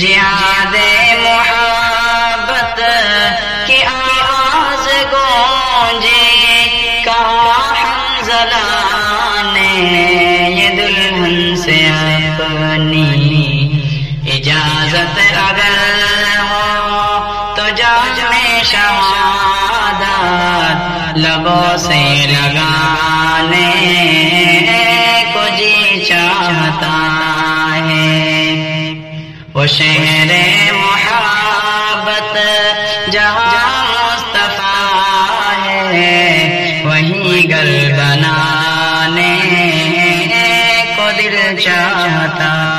जिहाद मोहब्बत की आवाज़ गूंजे, कहा हमजला ने ये दुल्हन से अपनी इजाज़त अगर हो तो जाने शहादत लबों से लगाने को जी चाहता वो शहर मोहब्बत जहाँ मुस्तफ़ा है वहीं गल बनाने को दिल चाहता।